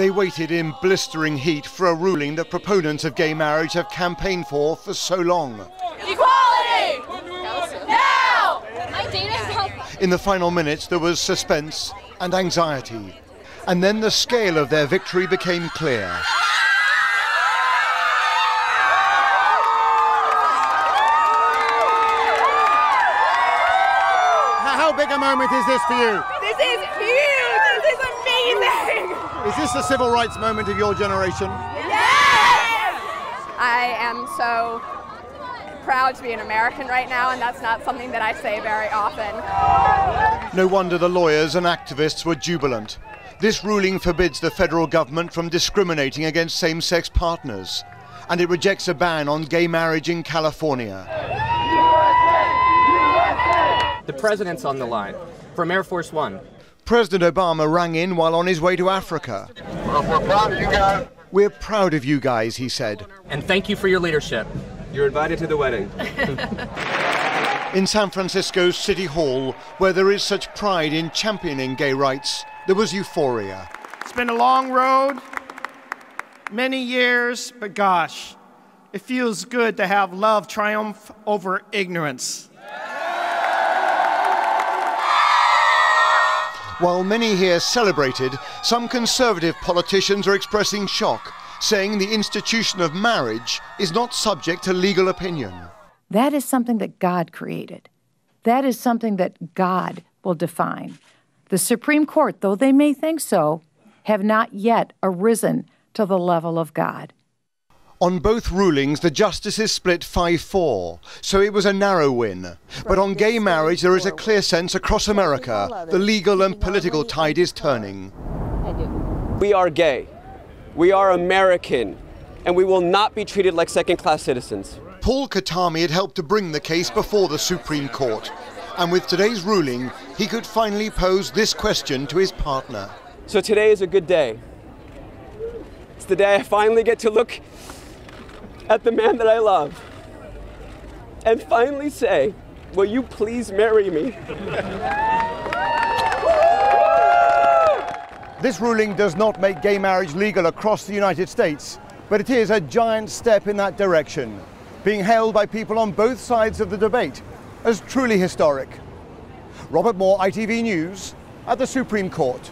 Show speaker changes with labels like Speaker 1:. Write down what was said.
Speaker 1: They waited in blistering heat for a ruling that proponents of gay marriage have campaigned for for so long.
Speaker 2: Equality! Now!
Speaker 1: In the final minutes, there was suspense and anxiety. And then the scale of their victory became clear.
Speaker 3: How big a moment is this for you?
Speaker 2: This is huge! This is
Speaker 3: this the civil rights moment of your generation?
Speaker 2: Yes!
Speaker 4: I am so proud to be an American right now, and that's not something that I say very often.
Speaker 1: No wonder the lawyers and activists were jubilant. This ruling forbids the federal government from discriminating against same sex partners, and it rejects a ban on gay marriage in California.
Speaker 5: The president's on the line from Air Force One.
Speaker 1: President Obama rang in while on his way to Africa.
Speaker 6: Well, we're proud of you guys.
Speaker 1: We're proud of you guys, he said.
Speaker 5: And thank you for your leadership.
Speaker 7: You're invited to the wedding.
Speaker 1: In San Francisco's City Hall, where there is such pride in championing gay rights, there was euphoria.
Speaker 8: It's been a long road, many years, but gosh, it feels good to have love triumph over ignorance.
Speaker 1: While many here celebrated, some conservative politicians are expressing shock, saying the institution of marriage is not subject to legal opinion.
Speaker 9: That is something that God created. That is something that God will define. The Supreme Court, though they may think so, have not yet arisen to the level of God.
Speaker 1: On both rulings, the justices split 5 4, so it was a narrow win. But on gay marriage, there is a clear sense across America the legal and political tide is turning.
Speaker 7: We are gay. We are American. And we will not be treated like second class citizens.
Speaker 1: Paul Katami had helped to bring the case before the Supreme Court. And with today's ruling, he could finally pose this question to his partner.
Speaker 7: So today is a good day. It's the day I finally get to look at the man that I love and finally say, Will you please marry me?
Speaker 3: This ruling does not make gay marriage legal across the United States, but it is a giant step in that direction, being hailed by people on both sides of the debate as truly historic. Robert Moore, ITV News, at the Supreme Court.